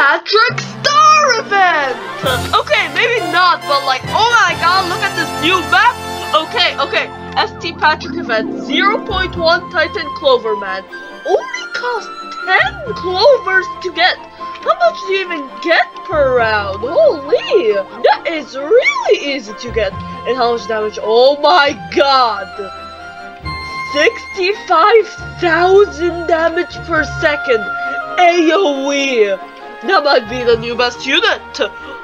Patrick Star event! Okay, maybe not, but like, oh my god, look at this new map! Okay, okay, ST Patrick event, 0.1 Titan Cloverman. Only cost 10 clovers to get. How much do you even get per round? Holy! That is really easy to get. And how much damage? Oh my god! 65,000 damage per second. AoE. That might be the new best unit.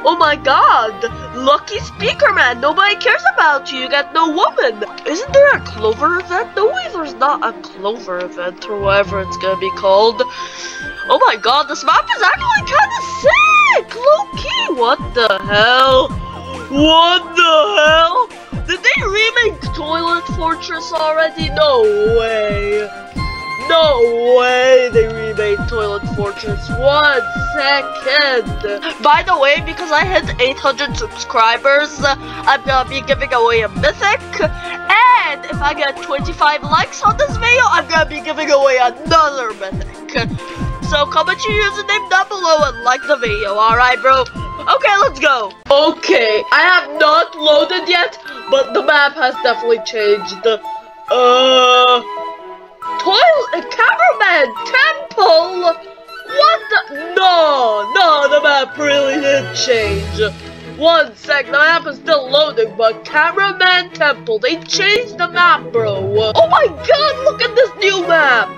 Oh my god. Lucky speaker man. Nobody cares about you. You got no woman. Isn't there a clover event? No way there's not a clover event or whatever it's gonna be called. Oh my god, this map is actually kind of sick. Low key. What the hell? What the hell? Did they remake Toilet Fortress already? No way. No way they remade Toilet Fortress. One second. By the way, because I hit 800 subscribers, I'm gonna be giving away a mythic. And if I get 25 likes on this video, I'm gonna be giving away another mythic. So comment your username down below and like the video, alright bro? Okay, let's go. Okay, I have not loaded yet, but the map has definitely changed. Uh, toilet, cameraman, temple. What the? No, no, the map really did change. One sec, the map is still loading, but cameraman temple, they changed the map, bro. Oh my god, look at this new map.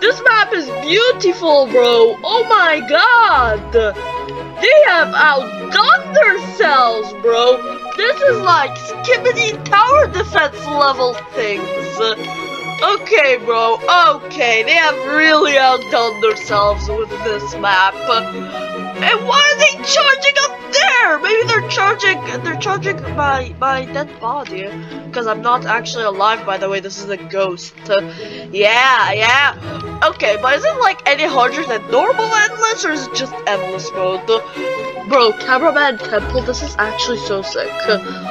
This map is beautiful, bro. Oh my god. They have outdone themselves, bro. This is like Skibidi tower defense level things. Okay, bro. Okay, they have really outdone themselves with this map. And why are they charging up there? Maybe they're charging. They're charging my my dead body. Because I'm not actually alive. By the way, this is a ghost. yeah, yeah. Okay, but is it like any harder than normal endless, or is it just endless mode? Bro, cameraman temple, this is actually so sick.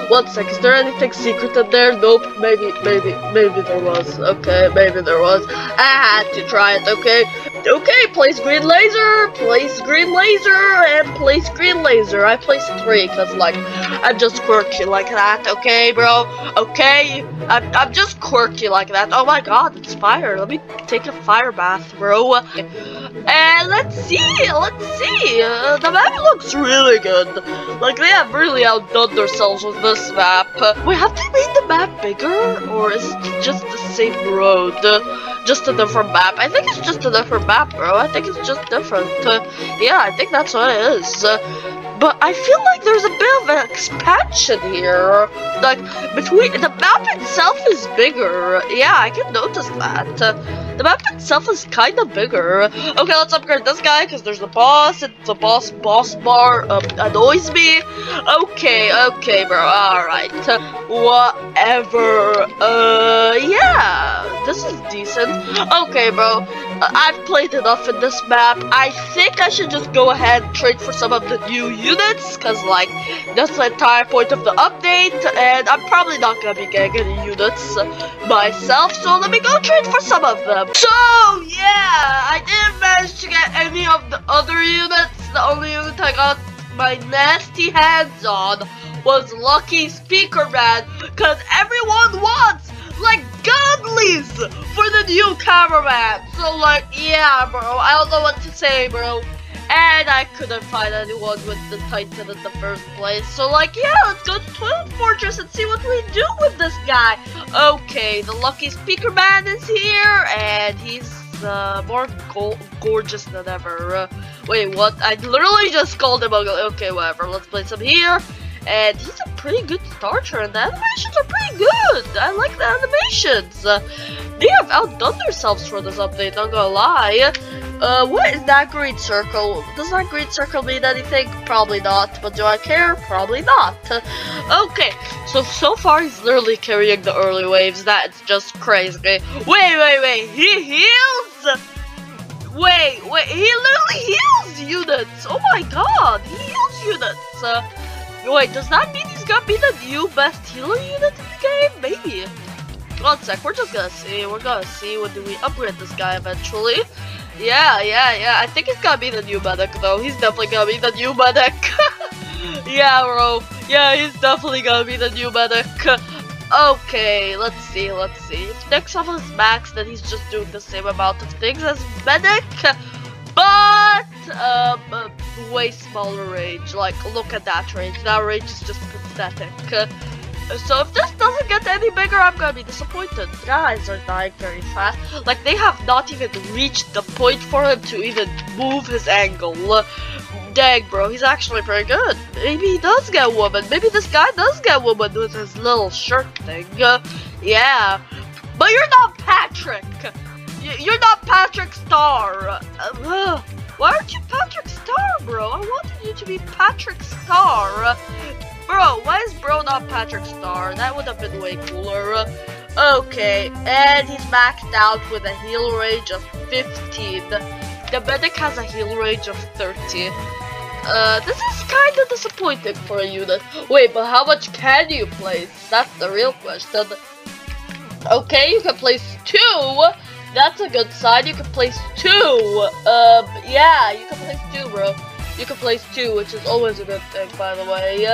One sec, is there anything secret in there? Nope, maybe, maybe, maybe there was. Okay, maybe there was. I had to try it, okay? Okay, place green laser, place green laser, and place green laser. I placed three, because, like, I'm just quirky like that, okay, bro? Okay? I'm, I'm just quirky like that. Oh my god, it's fire. Let me take a fire bath, bro. And let's see, let's see. Uh, the map looks really good. Like, they have really outdone themselves with this map. Wait, have they made the map bigger? Or is it just the same road? Just a different map. I think it's just a different map, bro. I think it's just different. Uh, yeah, I think that's what it is. Uh, but I feel like there's a bit of an expansion here. Like, between, the map itself is bigger. Yeah, I can notice that. Uh, the map itself is kind of bigger. Okay, let's upgrade this guy, because there's a boss, and the boss boss bar um, annoys me. Okay, okay, bro, alright. whatever. Uh, yeah, this is decent. Okay, bro, I've played enough in this map. I think I should just go ahead and trade for some of the new units, because, like, that's the entire point of the update, and I'm probably not going to be getting any units myself, so let me go trade for some of them. So, yeah, I didn't manage to get any of the other units. The only unit I got my nasty hands on was Lucky Speaker Man, because everyone wants, like, godlies for the new cameraman. So, like, yeah, bro, I don't know what to say, bro. And I couldn't find anyone with the Titan in the first place. So like, yeah, let's go to Toilet Fortress and see what we do with this guy. Okay, the lucky speaker man is here, and he's uh, more go gorgeous than ever. Uh, wait, what? I literally just called him ugly. Okay, whatever. Let's place him here. And he's a pretty good starter, and the animations are pretty good. I like the animations. Uh, they have outdone themselves for this update, not gonna lie. Uh, what is that green circle? Does that green circle mean anything? Probably not. But do I care? Probably not. okay, so, so far he's literally carrying the early waves. That's just crazy. Wait, wait, wait. He heals? Wait, wait. He literally heals units. Oh my god. He heals units. Uh, wait, does that mean he's gonna be the new best healer unit in the game? Maybe. One sec, we're just gonna see. We're gonna see when do we upgrade this guy eventually. Yeah, yeah, yeah. I think he's gonna be the new medic though. He's definitely gonna be the new medic. yeah, bro. Yeah, he's definitely gonna be the new medic. Okay, let's see, let's see. If next level is max, then he's just doing the same amount of things as medic, but uh, way smaller range. Like, look at that range. That range is just pathetic. So if this doesn't get any bigger, I'm gonna be disappointed. Guys are dying very fast. Like, they have not even reached the point for him to even move his angle. Dang, bro, he's actually pretty good. Maybe he does get woman. Maybe this guy does get woman with his little shirt thing. Uh, yeah. But you're not Patrick. You're not Patrick Star. Uh, why aren't you Patrick Star, bro? I wanted you to be Patrick Star. Bro, why is bro not Patrick Star? That would have been way cooler. Okay, and he's maxed out with a heal range of 15. The medic has a heal range of 30. Uh, this is kind of disappointing for a unit. Wait, but how much can you place? That's the real question. Okay, you can place two. That's a good sign. You can place two. Um, yeah, you can place two, bro. You can place two, which is always a good thing, by the way.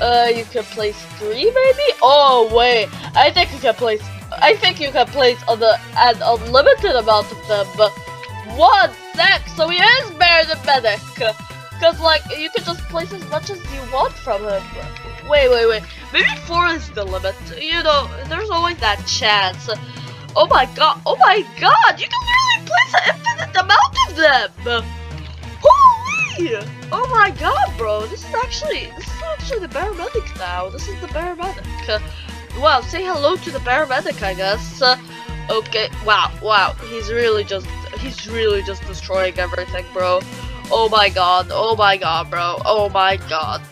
Uh, you can place three, maybe? Oh, wait. I think you can place... I think you can place on the, an unlimited amount of them. But one sec, so he is better than Medic. Because, like, you can just place as much as you want from him. Wait, wait, wait. Maybe four is the limit. You know, there's always that chance. Oh my god. Oh my god. You can literally place an infinite amount of them. Holy. Oh my god, bro. This is actually, this is actually the paramedic now. This is the paramedic. Well, say hello to the paramedic, I guess. Uh, okay. Wow, wow. He's really just, he's really just destroying everything, bro. Oh my god, oh my god, bro. Oh my god.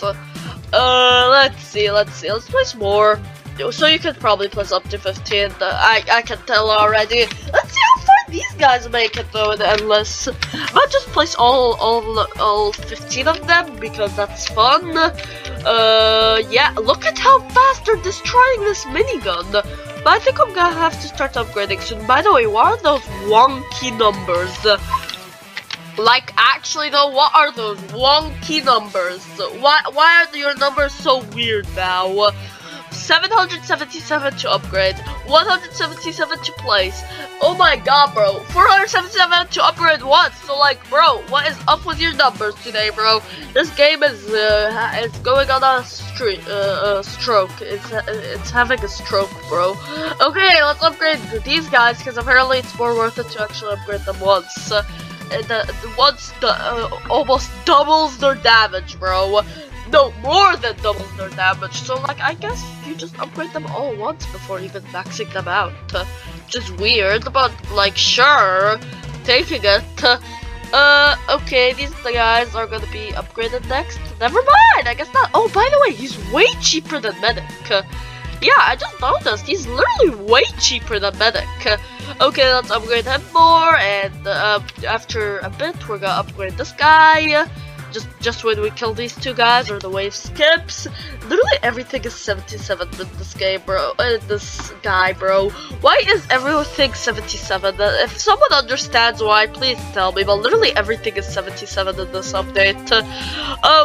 Uh, let's see, let's see. Let's place more. So you could probably place up to 15. Uh, I, I can tell already. Let's see how far these guys make it though in Endless. I'll just place all, all, all 15 of them because that's fun. Uh, yeah, look at how fast they're destroying this minigun. But I think I'm gonna have to start upgrading soon. By the way, what are those wonky numbers? Like, actually though, what are those wonky numbers? Why, why are your numbers so weird now? 777 to upgrade, 177 to place. Oh my god, bro. 477 to upgrade once. So like, bro, what is up with your numbers today, bro? This game is uh, is going on a uh, a stroke. It's it's having a stroke, bro. Okay, let's upgrade these guys because apparently it's more worth it to actually upgrade them once. Uh, the once the uh, almost doubles their damage, bro. No, more than doubles their damage. So like, I guess you just upgrade them all once before even maxing them out. Just weird, but like, sure, taking it. Uh, okay, these guys are gonna be upgraded next. Never mind, I guess not. Oh, by the way, he's way cheaper than Medic. Yeah, I just noticed. He's literally way cheaper than Medic. Okay, let's upgrade him more, and uh, after a bit, we're gonna upgrade this guy. Just, just when we kill these two guys, or the wave skips. Literally everything is 77 with this game, bro. Uh, this guy, bro. Why is everything 77? Uh, if someone understands why, please tell me. But literally everything is 77 in this update.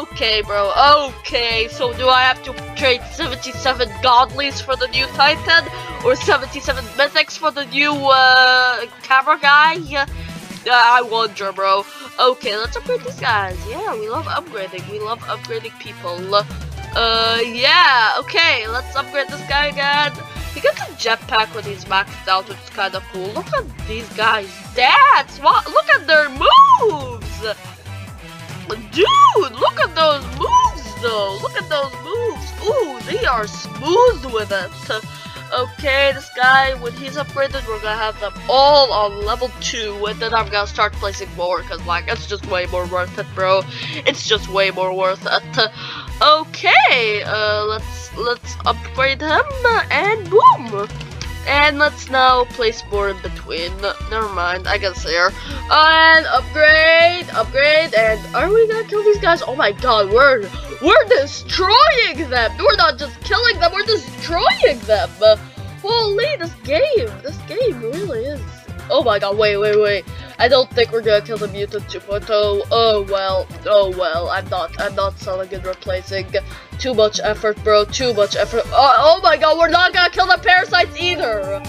okay, bro. Okay, so do I have to trade 77 godlies for the new Titan? Or 77 mythics for the new uh, camera guy? I wonder, bro. Okay, let's upgrade these guys. Yeah, we love upgrading. We love upgrading people. Uh, yeah, okay, let's upgrade this guy again. He gets a jetpack when he's maxed out, which is kind of cool. Look at these guys' stats. What? Look at their moves. Dude, look at those moves, though. Look at those moves. Ooh, they are smooth with it. Okay, this guy, when he's upgraded, we're gonna have them all on level 2, and then I'm gonna start placing more, because, like, it's just way more worth it, bro. It's just way more worth it. Okay, uh, let's, let's upgrade him, and boom! And let's now place more in between. Never mind, I guess here. And upgrade, upgrade, and are we gonna kill these guys? Oh my god, we're we're destroying them! We're not just killing them, we're destroying them! Holy, this game, this game really is Oh my god, wait, wait, wait. I don't think we're gonna kill the mutant 2.0. Oh well, oh well. I'm not, I'm not selling and replacing. Too much effort, bro. Too much effort. Oh, oh my god, we're not gonna kill the parasites either.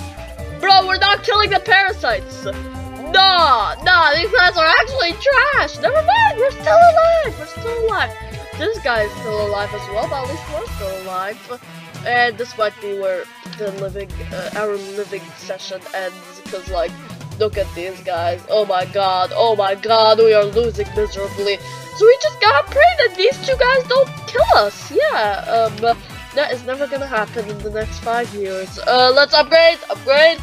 Bro, we're not killing the parasites. Nah, nah, these guys are actually trash. Never mind, we're still alive. We're still alive. This guy is still alive as well, but at least we're still alive. And this might be where the living, uh, our living session ends, because like, look at these guys. Oh my god, oh my god, we are losing miserably. So we just gotta pray that these two guys don't kill us. Yeah, um, that is never gonna happen in the next five years. Uh, let's upgrade, upgrade.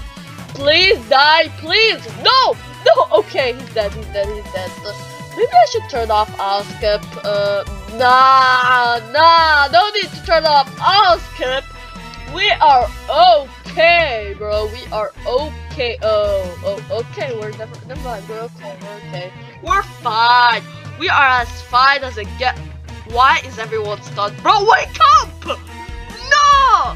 Please die, please. No, no. Okay, he's dead, he's dead, he's dead. Maybe I should turn off Oskip. Uh, nah, nah, no need to turn off Oskip. We are okay, bro. We are okay. Oh, oh, okay. We're never mind. We're okay. We're okay. We're fine. We are as fine as it get. Why is everyone stunned? Bro, wake up! No!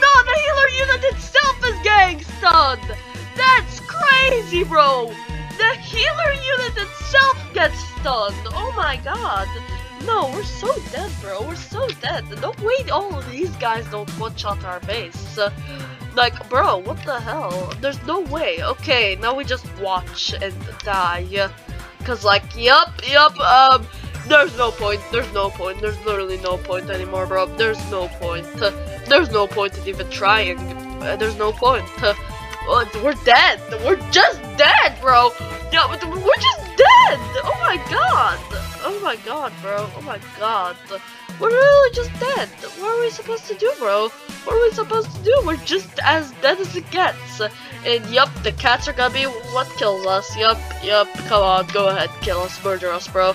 No, the healer unit itself is getting stunned! That's crazy, bro! The healer unit itself gets stunned! Oh my god! No, we're so dead, bro. We're so dead. No way all of these guys don't one-shot our base. Uh, like, bro, what the hell? There's no way. Okay, now we just watch and die. Cause like, yup, yup, um, there's no point, there's no point, there's literally no point anymore, bro. There's no point. There's no point in even trying. Uh, there's no point. Uh, we're dead. We're just dead, bro. Yeah, we're just dead. Oh my god. Oh my god, bro. Oh my god. We're really just dead. What are we supposed to do, bro? What are we supposed to do? We're just as dead as it gets. And yup, the cats are gonna be what kills us. Yup, yup. Come on, go ahead, kill us, murder us, bro.